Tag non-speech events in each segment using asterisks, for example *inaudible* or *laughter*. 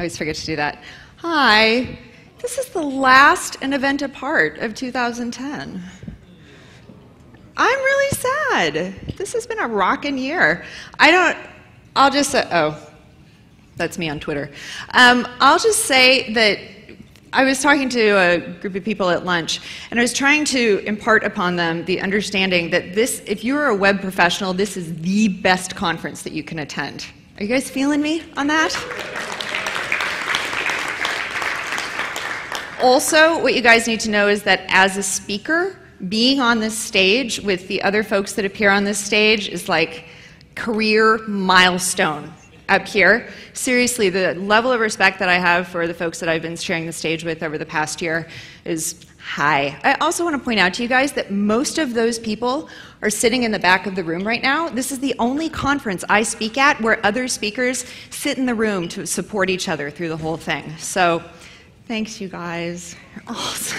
always forget to do that. Hi, this is the last an event apart of 2010. I'm really sad. This has been a rocking year. I don't, I'll just say, oh, that's me on Twitter. Um, I'll just say that I was talking to a group of people at lunch, and I was trying to impart upon them the understanding that this, if you're a web professional, this is the best conference that you can attend. Are you guys feeling me on that? Also, what you guys need to know is that as a speaker, being on this stage with the other folks that appear on this stage is like career milestone up here. Seriously, the level of respect that I have for the folks that I've been sharing the stage with over the past year is high. I also want to point out to you guys that most of those people are sitting in the back of the room right now. This is the only conference I speak at where other speakers sit in the room to support each other through the whole thing. So, thanks, you guys. Awesome.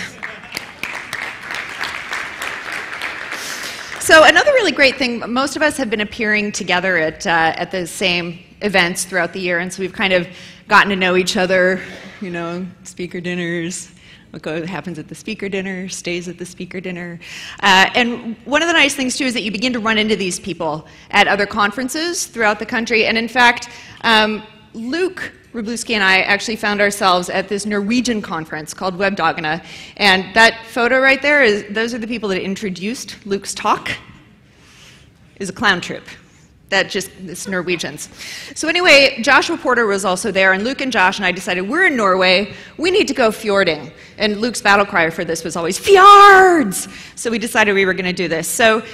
So another really great thing, most of us have been appearing together at, uh, at the same events throughout the year, and so we've kind of gotten to know each other, you know, speaker dinners, what goes, happens at the speaker dinner, stays at the speaker dinner. Uh, and one of the nice things, too, is that you begin to run into these people at other conferences throughout the country. And in fact, um, Luke Wroblewski and I actually found ourselves at this Norwegian conference called Webdagene. And that photo right there is those are the people that introduced Luke's talk. Is a clown troupe. That just it's Norwegians. So anyway, Joshua Porter was also there, and Luke and Josh and I decided we're in Norway, we need to go fjording. And Luke's battle cry for this was always fjords. So we decided we were going to do this. So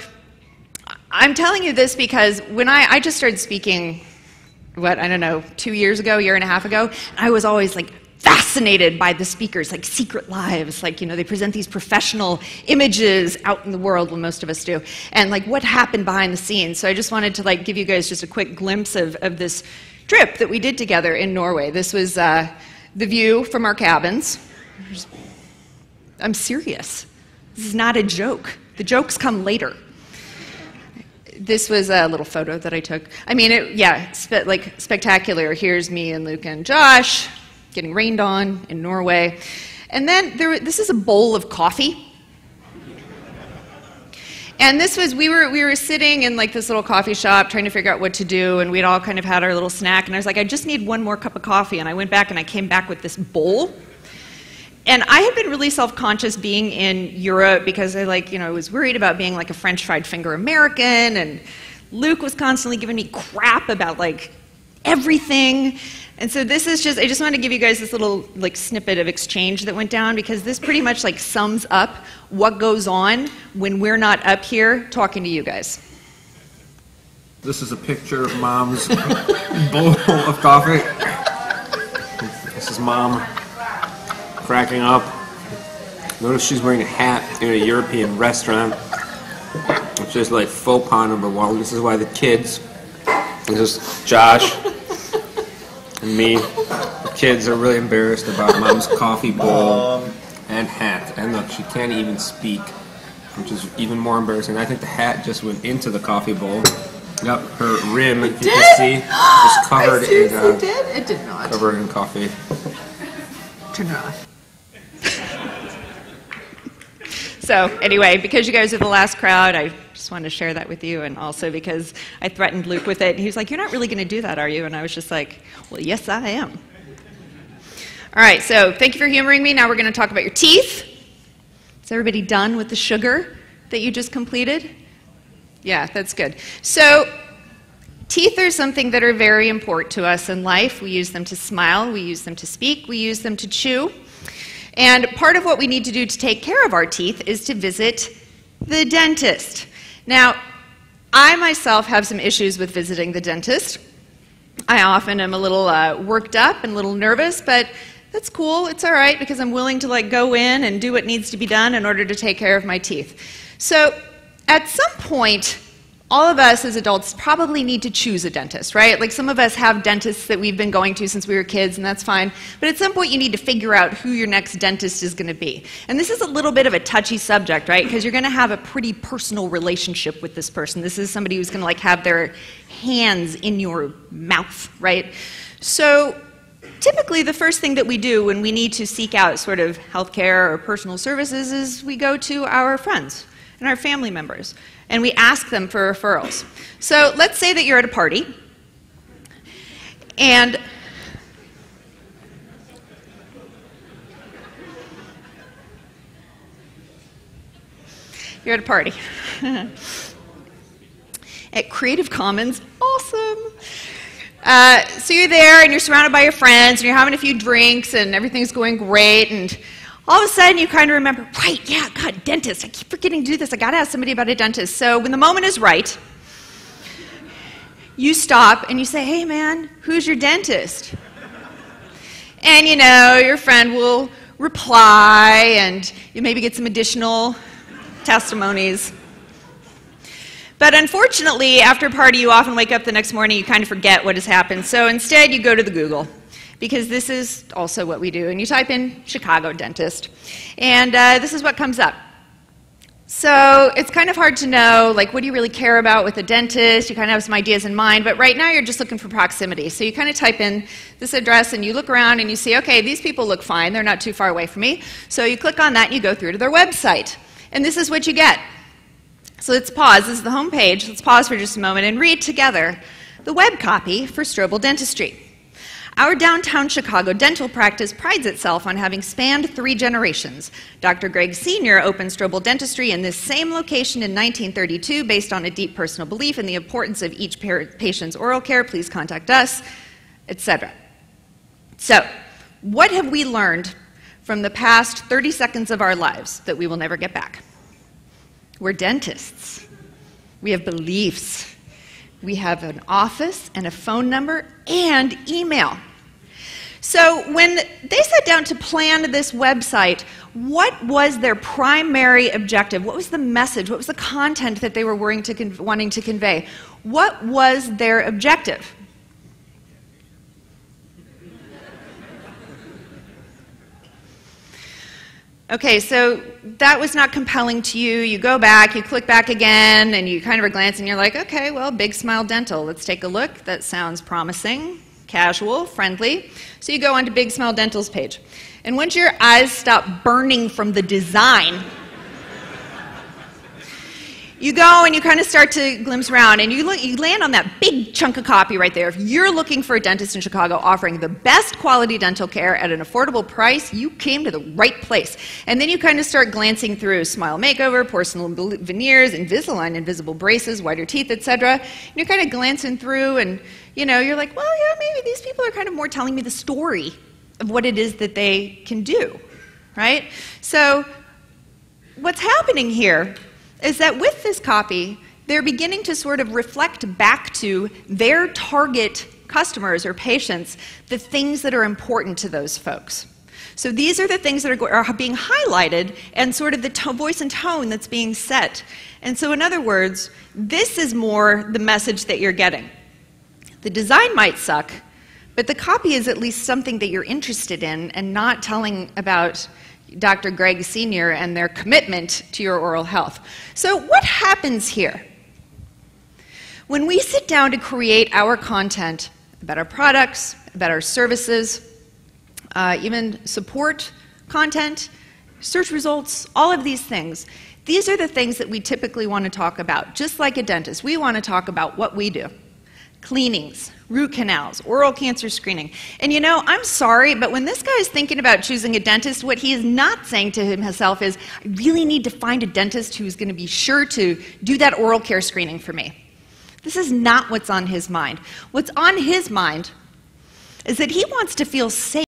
I'm telling you this because when I, I just started speaking what, I don't know, two years ago, a year and a half ago, I was always like fascinated by the speakers, like secret lives, like, you know, they present these professional images out in the world, when most of us do, and like what happened behind the scenes. So I just wanted to like give you guys just a quick glimpse of, of this trip that we did together in Norway. This was uh, the view from our cabins. I'm serious. This is not a joke. The jokes come later this was a little photo that I took. I mean, it, yeah, spe- like spectacular. Here's me and Luke and Josh getting rained on in Norway. And then there, this is a bowl of coffee. And this was, we were, we were sitting in like this little coffee shop trying to figure out what to do, and we'd all kind of had our little snack. And I was like, I just need one more cup of coffee. And I went back and I came back with this bowl and I had been really self-conscious being in Europe because I like, you know, I was worried about being like a French fried finger American, and Luke was constantly giving me crap about like everything. And so this is just I just wanted to give you guys this little like snippet of exchange that went down because this pretty much like sums up what goes on when we're not up here talking to you guys. This is a picture of mom's *laughs* bowl of coffee. This is mom cracking up. Notice she's wearing a hat in a European restaurant. It's just like faux pas number one. This is why the kids, this is Josh and me, the kids are really embarrassed about mom's coffee bowl and hat. And look, she can't even speak, which is even more embarrassing. I think the hat just went into the coffee bowl. Yep, her rim, if you can see, *gasps* is covered in uh, did? It did not. covered in coffee. Turn it off. So, anyway, because you guys are the last crowd, I just wanted to share that with you, and also because I threatened Luke with it. He was like, You're not really going to do that, are you? And I was just like, Well, yes, I am. All right, so thank you for humoring me. Now we're going to talk about your teeth. Is everybody done with the sugar that you just completed? Yeah, that's good. So, teeth are something that are very important to us in life. We use them to smile, we use them to speak, we use them to chew. And part of what we need to do to take care of our teeth is to visit the dentist. Now, I myself have some issues with visiting the dentist. I often am a little uh, worked up and a little nervous, but that's cool. It's all right because I'm willing to like go in and do what needs to be done in order to take care of my teeth. So, at some point, all of us as adults probably need to choose a dentist, right? Like some of us have dentists that we've been going to since we were kids, and that's fine. But at some point, you need to figure out who your next dentist is going to be. And this is a little bit of a touchy subject, right? Because you're going to have a pretty personal relationship with this person. This is somebody who's going to like have their hands in your mouth, right? So typically the first thing that we do when we need to seek out sort of healthcare or personal services is we go to our friends and our family members and we ask them for referrals. So let's say that you're at a party and you're at a party. *laughs* at Creative Commons, awesome. Uh, so you're there and you're surrounded by your friends and you're having a few drinks and everything's going great and all of a sudden you kind of remember, right, yeah, God, dentist. I keep forgetting to do this. I got to ask somebody about a dentist. So when the moment is right, you stop and you say, hey, man, who's your dentist? And you know, your friend will reply and you maybe get some additional testimonies. But unfortunately, after a party, you often wake up the next morning, you kind of forget what has happened. So instead, you go to the Google, because this is also what we do. And you type in Chicago dentist, and uh, this is what comes up. So it's kind of hard to know, like, what do you really care about with a dentist? You kind of have some ideas in mind, but right now you're just looking for proximity. So you kind of type in this address and you look around and you see, okay, these people look fine. They're not too far away from me. So you click on that and you go through to their website. And this is what you get. So let's pause. This is the home page. Let's pause for just a moment and read together the web copy for Strobel Dentistry. Our downtown Chicago dental practice prides itself on having spanned three generations. Dr. Greg Sr. opened Strobel Dentistry in this same location in 1932 based on a deep personal belief in the importance of each patient's oral care. Please contact us, etc. So, what have we learned from the past 30 seconds of our lives that we will never get back? We're dentists. We have beliefs. We have an office and a phone number and email. So, when they sat down to plan this website, what was their primary objective? What was the message? What was the content that they were wanting to convey? What was their objective? Okay, so that was not compelling to you. You go back, you click back again, and you kind of glancing, and you're like, okay, well, Big Smile Dental. Let's take a look. That sounds promising, casual, friendly. So you go onto Big Smile Dental's page. And once your eyes stop burning from the design, you go and you kind of start to glimpse around and you, look, you land on that big chunk of copy right there. If you're looking for a dentist in Chicago offering the best quality dental care at an affordable price, you came to the right place. And then you kind of start glancing through Smile Makeover, porcelain veneers, Invisalign, invisible braces, whiter teeth, etc. And you're kind of glancing through and, you know, you're like, well, yeah, maybe these people are kind of more telling me the story of what it is that they can do, right? So what's happening here is that with this copy, they're beginning to sort of reflect back to their target customers or patients the things that are important to those folks. So these are the things that are, are being highlighted and sort of the voice and tone that's being set. And so, in other words, this is more the message that you're getting. The design might suck, but the copy is at least something that you're interested in and not telling about Dr. Greg Sr. and their commitment to your oral health. So, what happens here? When we sit down to create our content about our products, about our services, uh, even support content, search results, all of these things, these are the things that we typically want to talk about. Just like a dentist, we want to talk about what we do cleanings, root canals, oral cancer screening. And you know, I'm sorry, but when this guy is thinking about choosing a dentist, what he is not saying to himself is, I really need to find a dentist who's going to be sure to do that oral care screening for me. This is not what's on his mind. What's on his mind is that he wants to feel safe.